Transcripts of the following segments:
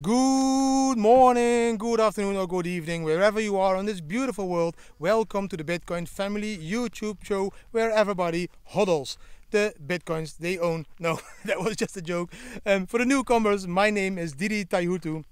Good morning, good afternoon, or good evening, wherever you are on this beautiful world. Welcome to the Bitcoin Family YouTube show where everybody huddles the bitcoins they own. No, that was just a joke. Um, for the newcomers, my name is Didi Taihuttu.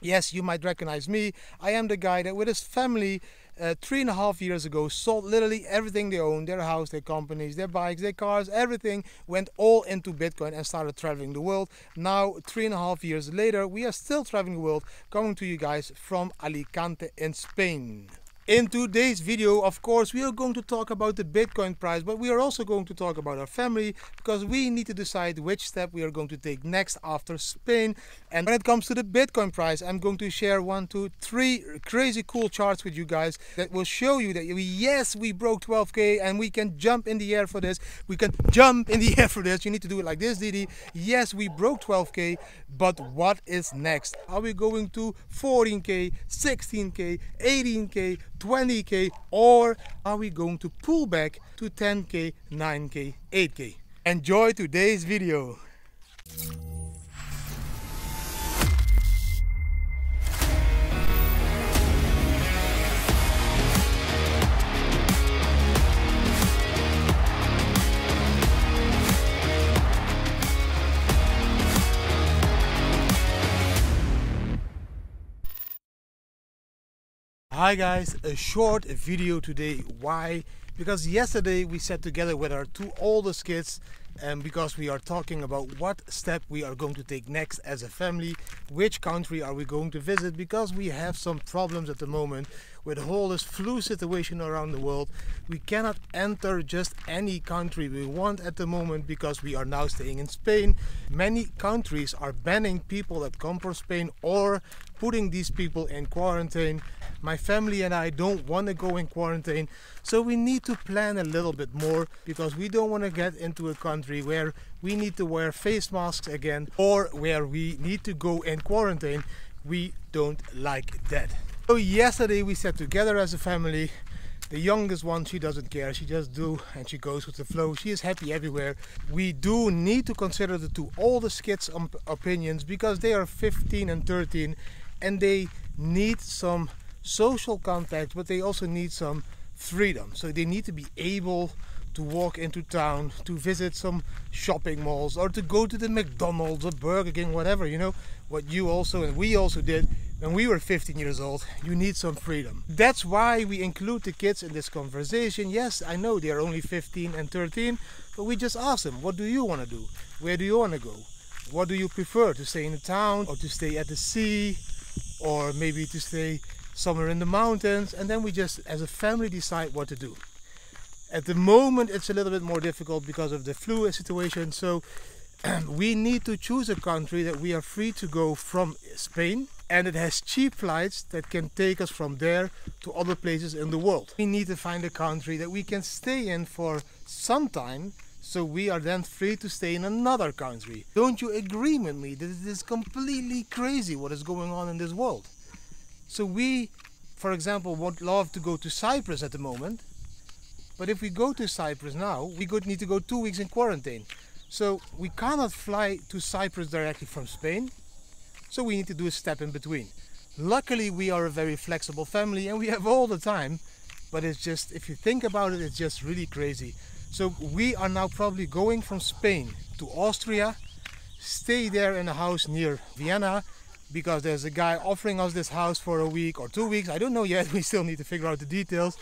Yes, you might recognize me. I am the guy that with his family uh, three and a half years ago sold literally everything they own their house, their companies, their bikes, their cars, everything went all into Bitcoin and started traveling the world. Now, three and a half years later, we are still traveling the world, coming to you guys from Alicante in Spain. In today's video, of course, we are going to talk about the Bitcoin price, but we are also going to talk about our family because we need to decide which step we are going to take next after Spain. And when it comes to the Bitcoin price, I'm going to share one, two, three crazy cool charts with you guys that will show you that we, yes, we broke 12K and we can jump in the air for this. We can jump in the air for this. You need to do it like this, Didi. Yes, we broke 12K, but what is next? Are we going to 14K, 16K, 18K, 20k or are we going to pull back to 10k, 9k, 8k? Enjoy today's video. Hi guys, a short video today. Why? Because yesterday we sat together with our two oldest kids and because we are talking about what step we are going to take next as a family, which country are we going to visit because we have some problems at the moment with the whole this flu situation around the world. We cannot enter just any country we want at the moment because we are now staying in Spain. Many countries are banning people that come from Spain or putting these people in quarantine. My family and I don't want to go in quarantine, so we need to plan a little bit more because we don't want to get into a country where we need to wear face masks again or where we need to go in quarantine. We don't like that. So yesterday we sat together as a family. The youngest one, she doesn't care. She just do and she goes with the flow. She is happy everywhere. We do need to consider the two oldest kids' opinions because they are 15 and 13 and they need some social contact, but they also need some freedom. So they need to be able to walk into town, to visit some shopping malls, or to go to the McDonald's or Burger King, whatever, you know, what you also and we also did when we were 15 years old, you need some freedom. That's why we include the kids in this conversation. Yes, I know they are only 15 and 13, but we just ask them, what do you want to do? Where do you want to go? What do you prefer, to stay in the town or to stay at the sea or maybe to stay somewhere in the mountains? And then we just, as a family, decide what to do. At the moment, it's a little bit more difficult because of the flu situation. So we need to choose a country that we are free to go from Spain and it has cheap flights that can take us from there to other places in the world. We need to find a country that we can stay in for some time so we are then free to stay in another country. Don't you agree with me that it is completely crazy what is going on in this world? So we, for example, would love to go to Cyprus at the moment, but if we go to Cyprus now, we would need to go two weeks in quarantine. So we cannot fly to Cyprus directly from Spain so we need to do a step in between. Luckily, we are a very flexible family and we have all the time, but it's just, if you think about it, it's just really crazy. So we are now probably going from Spain to Austria, stay there in a house near Vienna, because there's a guy offering us this house for a week or two weeks. I don't know yet. We still need to figure out the details.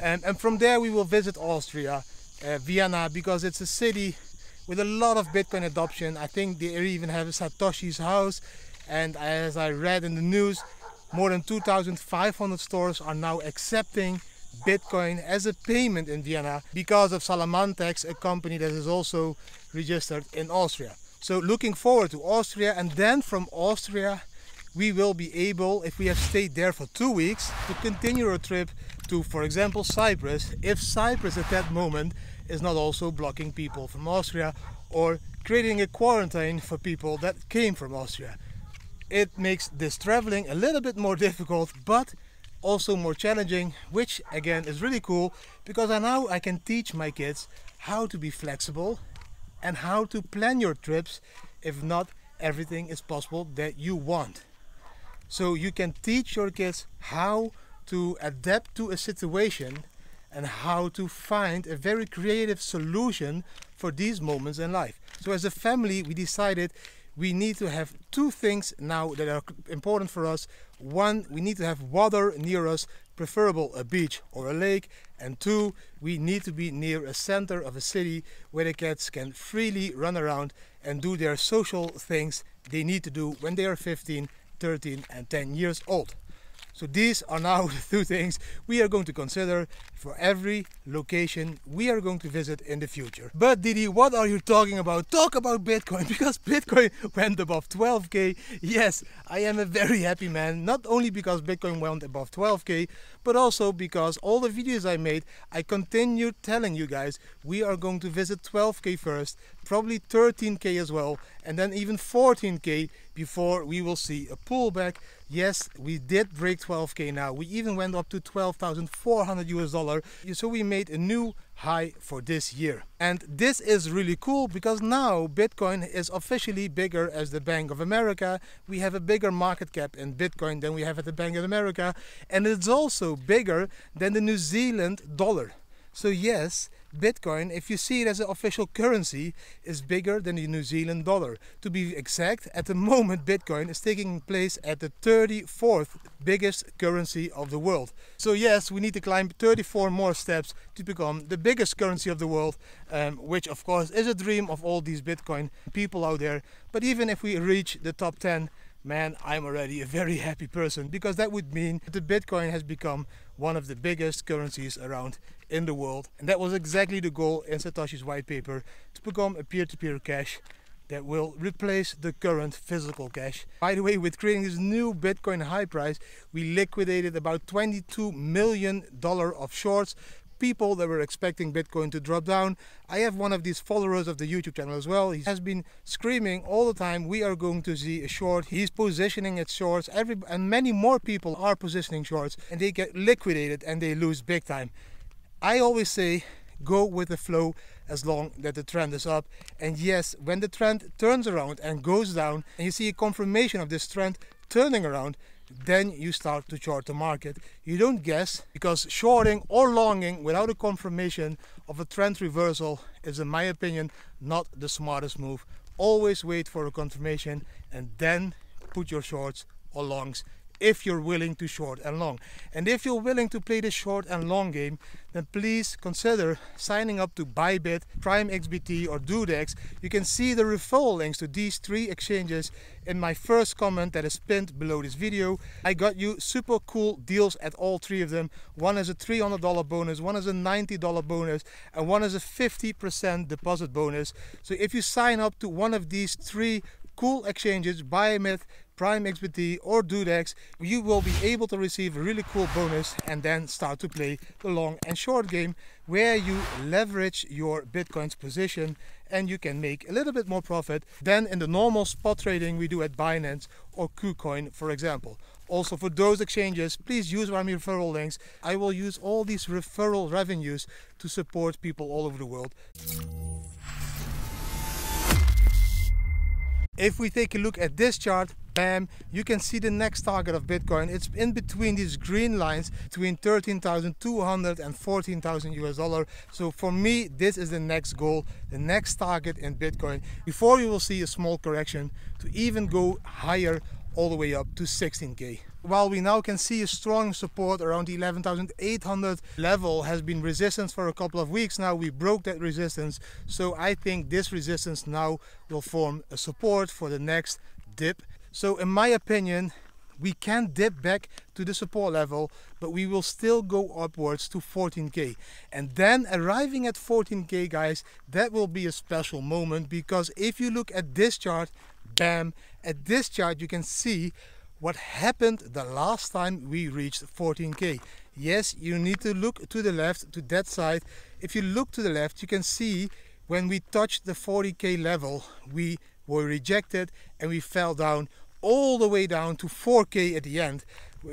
And, and from there, we will visit Austria, uh, Vienna, because it's a city with a lot of Bitcoin adoption. I think they even have Satoshi's house and as I read in the news, more than 2,500 stores are now accepting Bitcoin as a payment in Vienna because of Salamantex, a company that is also registered in Austria. So looking forward to Austria and then from Austria we will be able, if we have stayed there for two weeks, to continue our trip to, for example, Cyprus, if Cyprus at that moment is not also blocking people from Austria or creating a quarantine for people that came from Austria. It makes this traveling a little bit more difficult but also more challenging which again is really cool because now I can teach my kids how to be flexible and how to plan your trips if not everything is possible that you want. So you can teach your kids how to adapt to a situation and how to find a very creative solution for these moments in life. So as a family, we decided we need to have two things now that are important for us. One, we need to have water near us, preferable a beach or a lake. And two, we need to be near a center of a city where the cats can freely run around and do their social things they need to do when they are 15, 13 and 10 years old. So these are now the two things we are going to consider for every location we are going to visit in the future. But Didi, what are you talking about? Talk about Bitcoin because Bitcoin went above 12k. Yes, I am a very happy man, not only because Bitcoin went above 12k, but also because all the videos I made, I continued telling you guys we are going to visit 12k first, probably 13k as well, and then even 14k before we will see a pullback. Yes, we did break 12k now. We even went up to 12,400 US So we made a new high for this year. And this is really cool because now Bitcoin is officially bigger as the Bank of America. We have a bigger market cap in Bitcoin than we have at the Bank of America. And it's also bigger than the New Zealand dollar. So yes, Bitcoin, if you see it as an official currency, is bigger than the New Zealand dollar. To be exact, at the moment Bitcoin is taking place at the 34th biggest currency of the world. So yes, we need to climb 34 more steps to become the biggest currency of the world, um, which of course is a dream of all these Bitcoin people out there. But even if we reach the top 10, man, I'm already a very happy person because that would mean that the Bitcoin has become one of the biggest currencies around in the world. And that was exactly the goal in Satoshi's white paper to become a peer-to-peer -peer cash that will replace the current physical cash. By the way, with creating this new Bitcoin high price, we liquidated about 22 million dollar of shorts people that were expecting Bitcoin to drop down. I have one of these followers of the YouTube channel as well. He has been screaming all the time, we are going to see a short. He's positioning its shorts every, and many more people are positioning shorts and they get liquidated and they lose big time. I always say, go with the flow as long that the trend is up. And yes, when the trend turns around and goes down and you see a confirmation of this trend turning around, then you start to short the market. You don't guess because shorting or longing without a confirmation of a trend reversal is in my opinion not the smartest move. Always wait for a confirmation and then put your shorts or longs if you're willing to short and long. And if you're willing to play the short and long game, then please consider signing up to Bybit, Prime XBT or DueDEX. You can see the referral links to these three exchanges in my first comment that is pinned below this video. I got you super cool deals at all three of them. One is a $300 bonus, one is a $90 bonus, and one is a 50% deposit bonus. So if you sign up to one of these three cool exchanges, Bybit, Prime XBT or DueDEX, you will be able to receive a really cool bonus and then start to play the long and short game where you leverage your Bitcoin's position and you can make a little bit more profit than in the normal spot trading we do at Binance or KuCoin for example. Also for those exchanges, please use my referral links. I will use all these referral revenues to support people all over the world. If we take a look at this chart, bam, you can see the next target of Bitcoin. It's in between these green lines between 13,200 and 14,000 US dollar. So for me, this is the next goal, the next target in Bitcoin before we will see a small correction to even go higher all the way up to 16k. While we now can see a strong support around the 11,800 level has been resistance for a couple of weeks now, we broke that resistance. So I think this resistance now will form a support for the next dip. So in my opinion, we can dip back to the support level, but we will still go upwards to 14k. And then arriving at 14k, guys, that will be a special moment because if you look at this chart, bam, at this chart you can see what happened the last time we reached 14k. Yes, you need to look to the left, to that side. If you look to the left, you can see when we touched the 40k level, we were rejected and we fell down all the way down to 4k at the end.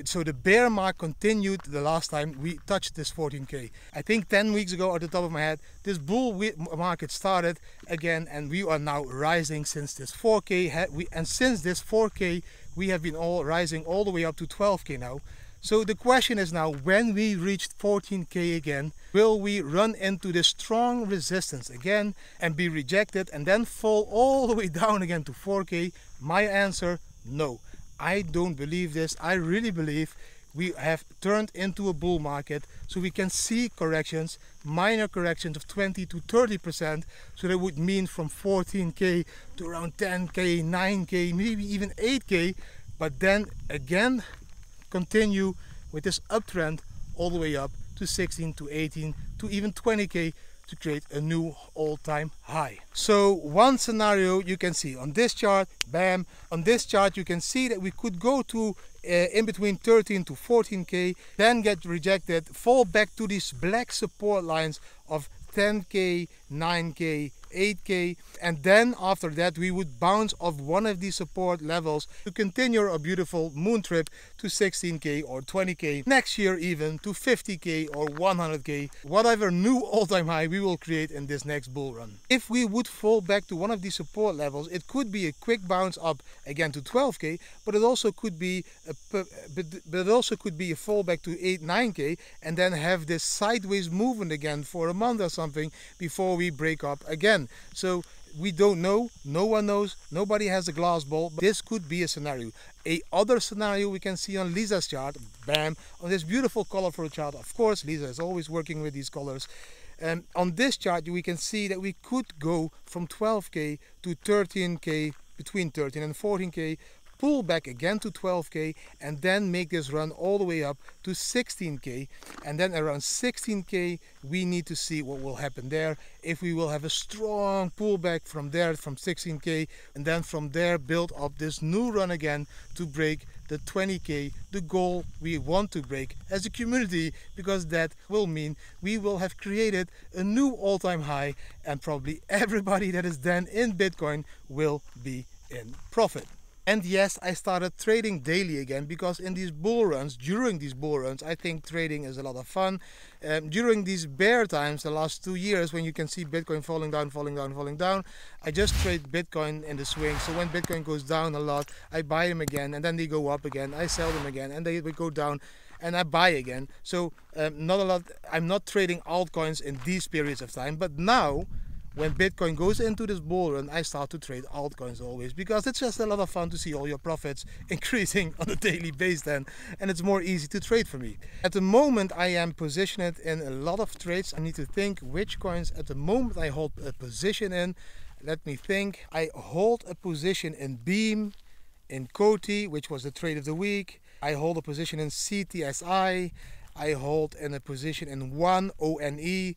So the bear mark continued the last time we touched this 14k. I think 10 weeks ago, at the top of my head, this bull market started again, and we are now rising since this 4k. We, and since this 4k, we have been all rising all the way up to 12k now. So the question is now, when we reach 14k again, will we run into this strong resistance again and be rejected and then fall all the way down again to 4k? My answer, no. I don't believe this. I really believe we have turned into a bull market so we can see corrections minor corrections of 20 to 30 percent so that would mean from 14k to around 10k 9k maybe even 8k but then again continue with this uptrend all the way up to 16 to 18 to even 20k to create a new all-time high. So one scenario you can see on this chart, bam, on this chart you can see that we could go to uh, in between 13 to 14k, then get rejected, fall back to these black support lines of 10k, 9k, 8k and then after that we would bounce off one of these support levels to continue a beautiful moon trip to 16k or 20k next year even to 50k or 100k whatever new all-time high we will create in this next bull run. If we would fall back to one of these support levels it could be a quick bounce up again to 12k but it also could be a, but, but it also could be a fallback to 8 9k and then have this sideways movement again for a month or something before we break up again so we don't know, no one knows, nobody has a glass ball, but this could be a scenario. A other scenario we can see on Lisa's chart, bam, on this beautiful colorful chart. Of course, Lisa is always working with these colors. And on this chart, we can see that we could go from 12K to 13K, between 13 and 14K pull back again to 12k and then make this run all the way up to 16k and then around 16k we need to see what will happen there. If we will have a strong pullback from there from 16k and then from there build up this new run again to break the 20k the goal we want to break as a community because that will mean we will have created a new all-time high and probably everybody that is then in bitcoin will be in profit and yes, I started trading daily again because in these bull runs, during these bull runs, I think trading is a lot of fun. Um, during these bear times, the last two years, when you can see Bitcoin falling down, falling down, falling down, I just trade Bitcoin in the swing. So when Bitcoin goes down a lot, I buy them again, and then they go up again. I sell them again, and they would go down and I buy again. So um, not a lot. I'm not trading altcoins in these periods of time. But now when Bitcoin goes into this bull run, I start to trade altcoins always because it's just a lot of fun to see all your profits increasing on a daily basis then, and it's more easy to trade for me. At the moment, I am positioned in a lot of trades. I need to think which coins at the moment I hold a position in. Let me think. I hold a position in Beam, in COTI, which was the trade of the week. I hold a position in CTSI. I hold in a position in one ONE.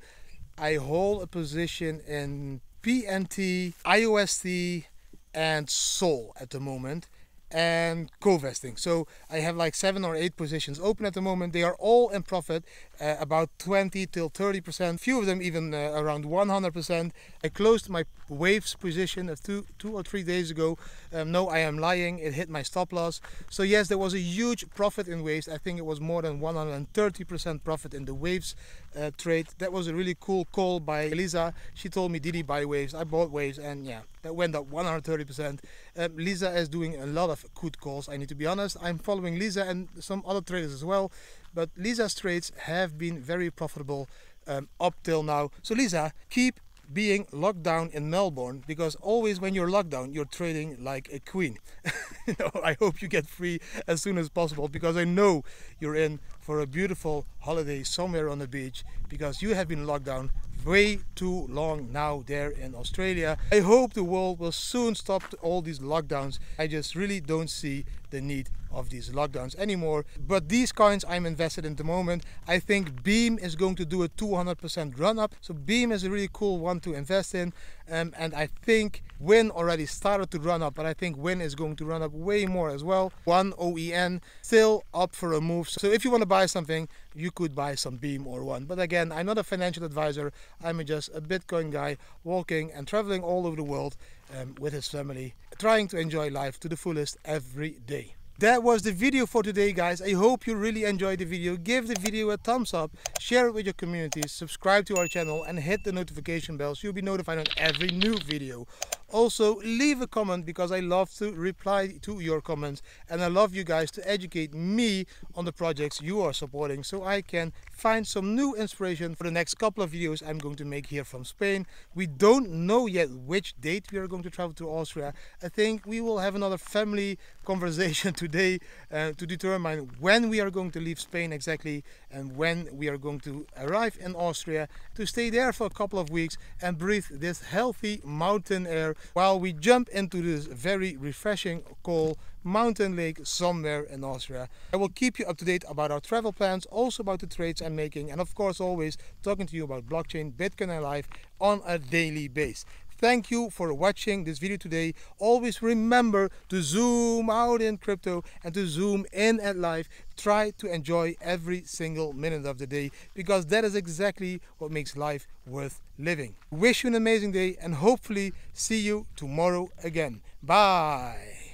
I hold a position in PNT, IOST, and Sol at the moment and co-vesting. So I have like seven or eight positions open at the moment. They are all in profit, uh, about 20 till 30%. Few of them even uh, around 100%. I closed my waves position two, two or three days ago. Um, no, I am lying. It hit my stop loss. So yes, there was a huge profit in waves. I think it was more than 130% profit in the waves uh, trade. That was a really cool call by Lisa. She told me, did Didi, buy waves. I bought waves and yeah, that went up 130%. Um, Lisa is doing a lot of good calls. I need to be honest. I'm following Lisa and some other traders as well. But Lisa's trades have been very profitable um, up till now. So Lisa, keep being locked down in Melbourne because always when you're locked down, you're trading like a queen. you know, I hope you get free as soon as possible because I know you're in for a beautiful holiday somewhere on the beach because you have been locked down way too long now there in Australia. I hope the world will soon stop all these lockdowns. I just really don't see the need of these lockdowns anymore. But these coins I'm invested in the moment. I think Beam is going to do a 200% run up. So Beam is a really cool one to invest in. Um, and I think Win already started to run up, but I think Win is going to run up way more as well. One OEN still up for a move. So if you want to buy something, you could buy some Beam or one. But again, I'm not a financial advisor. I'm just a Bitcoin guy walking and traveling all over the world um, with his family, trying to enjoy life to the fullest every day. that was the video for today guys. I hope you really enjoyed the video. Give the video a thumbs up share it with your communities subscribe to our channel and hit the notification bell so you'll be notified on every new video also leave a comment because i love to reply to your comments and i love you guys to educate me on the projects you are supporting so i can find some new inspiration for the next couple of videos i'm going to make here from spain. We don't know yet which date we are going to travel to austria. I think we will have another family conversation today uh, to determine when we are going to leave Spain exactly and when we are going to arrive in Austria to stay there for a couple of weeks and breathe this healthy mountain air while we jump into this very refreshing cold mountain lake somewhere in Austria. I will keep you up to date about our travel plans, also about the trades I'm making and of course always talking to you about blockchain, Bitcoin and life on a daily basis. Thank you for watching this video today. Always remember to zoom out in crypto and to zoom in at life. Try to enjoy every single minute of the day because that is exactly what makes life worth living. Wish you an amazing day and hopefully see you tomorrow again. Bye.